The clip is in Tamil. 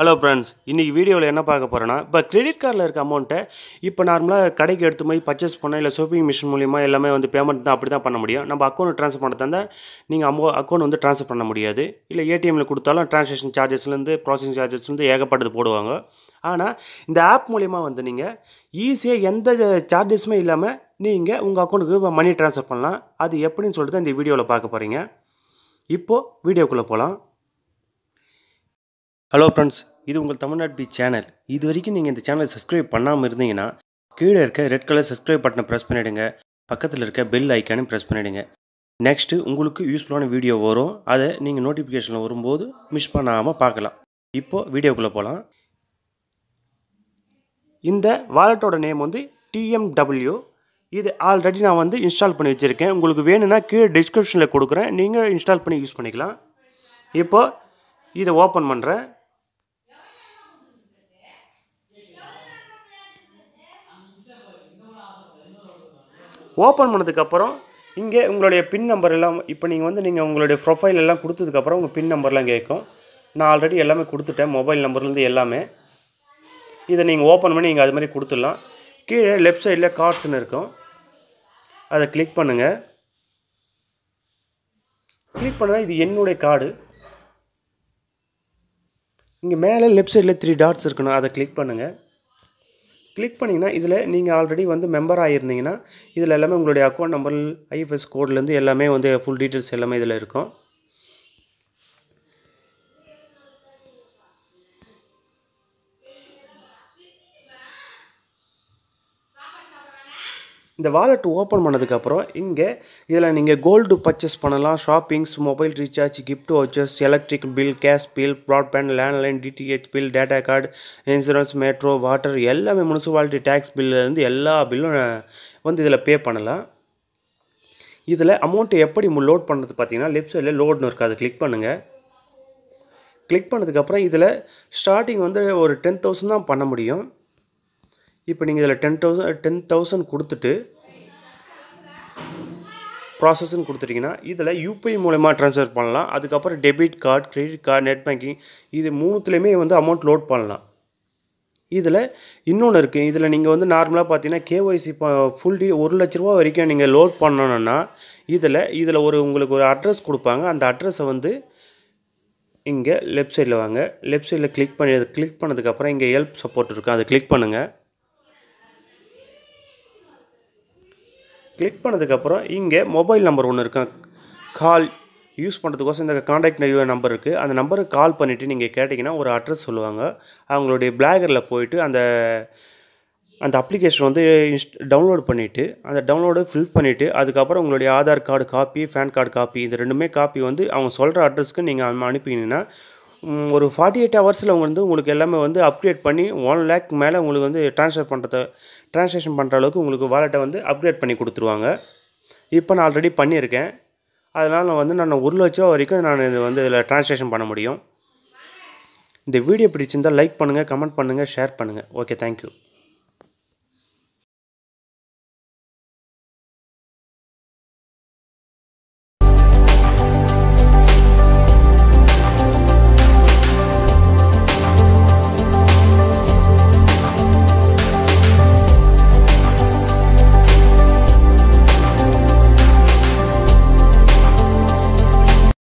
ஹலோ ஃப்ரெண்ட்ஸ் இன்றைக்கி வீடியோவில் என்ன பார்க்க போகிறோன்னா இப்போ கிரெடிட் கார்டில் இருக்க அமௌண்ட்டை இப்போ நார்மலாக கடைக்கு எடுத்து போய் பர்ச்சேஸ் பண்ணால் இல்லை ஷாப்பிங் மிஷின் மூலிமா எல்லாமே வந்து பேமெண்ட் தான் அப்படி தான் பண்ண முடியும். நம்ம அக்கௌண்ட் ட்ரான்ஸ்ஃபர் பண்ண தந்தால் நீங்கள் அமௌ அக்கௌண்ட் வந்து ட்ரான்ஸ்ஃபர் பண்ண முடியாது. இல்லை ஏடிஎம்மில் கொடுத்தாலும் ட்ரான்சாக்ஷன் சார்ஜஸ்லேருந்து ப்ராசஸிங் சார்ஜஸ்லேருந்து ஏகப்பட்டது போடுவாங்க. ஆனால் இந்த ஆப் மூலிமா வந்து நீங்கள் ஈஸியாக எந்த சார்ஜஸுமே இல்லாமல் நீங்கள் உங்கள் அக்கௌண்ட்டுக்கு மணி ட்ரான்ஸ்ஃபர் பண்ணலாம். அது எப்படின்னு சொல்லிட்டு தான் இந்த வீடியோவில் பார்க்க போகிறீங்க இப்போது வீடியோக்குள்ளே போகலாம் ஹலோ ஃப்ரெண்ட்ஸ் இது உங்கள் தமிழ்நாடு பி சேனல். இது வரைக்கும் நீங்கள் இந்த சேனலை சப்ஸ்கிரைப் பண்ணாமல் இருந்தீங்கன்னா கீழே இருக்க ரெட் கலர் சப்ஸ்கிரைப் பட்டனை ப்ரெஸ் பண்ணிவிடுங்க பக்கத்தில் இருக்க பெல் ஐக்கானும் ப்ரெஸ் பண்ணிவிடுங்க நெக்ஸ்ட்டு உங்களுக்கு யூஸ்ஃபுல்லான வீடியோ வரும். அதை நீங்கள் நோட்டிஃபிகேஷனில் வரும்போது மிஸ் பண்ணாமல் பார்க்கலாம். இப்போது வீடியோக்குள்ளே போகலாம் இந்த வாலெட்டோட நேம் வந்து டிஎம்டபிள்யூ இது ஆல்ரெடி நான் வந்து இன்ஸ்டால் பண்ணி வச்சுருக்கேன். உங்களுக்கு வேணும்னா கீழே டிஸ்கிரிப்ஷனில் கொடுக்குறேன். நீங்கள் இன்ஸ்டால் பண்ணி யூஸ் பண்ணிக்கலாம். இப்போது இதை ஓப்பன் பண்ணுறேன் ஓப்பன் பண்ணதுக்கப்புறம் இங்கே உங்களுடைய பின் நம்பர் எல்லாம் இப்போ நீங்கள் வந்து நீங்கள் உங்களுடைய ப்ரொஃபைல் எல்லாம் கொடுத்ததுக்கப்புறம் உங்கள் பின் நம்பர்லாம் கேட்கும். நான் ஆல்ரெடி எல்லாமே கொடுத்துட்டேன் மொபைல் நம்பர்லேருந்து எல்லாமே. இதை நீங்கள் ஓப்பன் பண்ணி நீங்கள் அது மாதிரி கொடுத்துடலாம். கீழே லெஃப்ட் சைடில் கார்ட்ஸ்னு இருக்கும். அதை கிளிக் பண்ணுங்கள் கிளிக் பண்ணால் இது என்னுடைய கார்டு இங்கே மேலே லெஃப்ட் சைடில் த்ரீ டாட்ஸ் இருக்கணும் அதை கிளிக் பண்ணுங்கள் கிளிக் பண்ணிங்கன்னா இதில் நீங்கள் ஆல்ரெடி வந்து மெம்பர் ஆகியிருந்தீங்கன்னா இதில் எல்லாமே உங்களுடைய அக்கௌண்ட் நம்பர் ஐஎஃப்எஸ் கோட்லேருந்து எல்லாமே வந்து ஃபுல் டீட்டெயில்ஸ் எல்லாமே இதில் இருக்கும். இந்த வாலெட் ஓப்பன் பண்ணதுக்கப்புறம் இங்கே இதில் நீங்கள் கோல்டு பர்ச்சேஸ் பண்ணலாம் shoppings mobile recharge gift vouchers electric bill gas bill broadband landline DTH bill data card insurance metro water எல்லாமே முனிசிபாலிட்டி டேக்ஸ் பில்லேருந்து எல்லா பில்லும் வந்து இதில் பே பண்ணலாம். இதில் அமௌண்ட்டு எப்படி லோட் பண்ணுறது பார்த்தீங்கன்னா லெஃப்ட் சைடில் லோட்னு இருக்குது அதை கிளிக் பண்ணுங்கள் கிளிக் பண்ணதுக்கப்புறம் இதில் ஸ்டார்டிங் வந்து ஒரு டென் தௌசண்ட் தான் பண்ண முடியும். இப்போ நீங்கள் இதில் டென் தௌசண்ட் டென் தௌசண்ட் கொடுத்துட்டு ப்ராசஸ்ன்னு கொடுத்துட்டிங்கன்னா இதில் யூபிஐ மூலயமா ட்ரான்ஸ்ஃபர் பண்ணலாம். அதுக்கப்புறம் debit card credit card net banking இது மூணுத்துலேயுமே வந்து அமௌண்ட் லோட் பண்ணலாம். இதில் இன்னொன்று இருக்குது இதில் நீங்கள் வந்து நார்மலாக பார்த்தீங்கன்னா கேஒய்சி ஃபுல் டீ ஒரு லட்ச ரூபா வரைக்கும் நீங்கள் லோட் பண்ணணுன்னா இதில் இதில் ஒரு உங்களுக்கு ஒரு அட்ரஸ் கொடுப்பாங்க. அந்த அட்ரஸை வந்து இங்கே லெஃப்ட் சைடில் வாங்க. லெஃப்ட் சைடில் கிளிக் பண்ணி அதை கிளிக் பண்ணதுக்கப்புறம் இங்கே ஹெல்ப் சப்போர்ட் இருக்கும் அதை கிளிக் பண்ணுங்கள் கிளிக் பண்ணதுக்கப்புறம் இங்கே மொபைல் நம்பர் ஒன்று இருக்கும் கால் யூஸ் பண்ணுறதுக்கோசம் இந்த காண்டாக்ட் நம்பர் இருக்குது அந்த நம்பருக்கு கால் பண்ணிவிட்டு நீங்கள் கேட்டிங்கன்னா ஒரு அட்ரஸ் சொல்லுவாங்க. அவங்களுடைய பிளாகரில் போயிட்டு அந்த அந்த அப்ளிகேஷன் வந்து இன்ஸ்ட் டவுன்லோட் பண்ணிவிட்டு அந்த டவுன்லோடு ஃபில் பண்ணிவிட்டு அதுக்கப்புறம் உங்களுடைய Aadhaar card copy PAN card copy இது ரெண்டுமே காப்பி வந்து அவங்க சொல்கிற அட்ரஸ்க்கு நீங்கள் அனுப்பினீங்கன்னா ஒரு ஃபார்ட்டி எயிட் ஹவர்ஸில் வந்து உங்களுக்கு எல்லாமே வந்து அப்கிரேட் பண்ணி ஒன் லேக் மேலே உங்களுக்கு வந்து ட்ரான்ஸ்ஃபர் பண்ணுறது ட்ரான்ஸ்லேஷன் பண்ணுற அளவுக்கு உங்களுக்கு வாலெட்டை வந்து அப்கிரேட் பண்ணி கொடுத்துருவாங்க. இப்போ நான் ஆல்ரெடி பண்ணியிருக்கேன். அதனால் நான் வந்து நான் ஒரு லட்சம் வரைக்கும் நான் இது வந்து இதில் ட்ரான்ஸ்லேஷன் பண்ண முடியும். இந்த வீடியோ பிடிச்சிருந்தால் லைக் பண்ணுங்கள் கமெண்ட் பண்ணுங்கள் ஷேர் பண்ணுங்கள் ஓகே தேங்க்யூ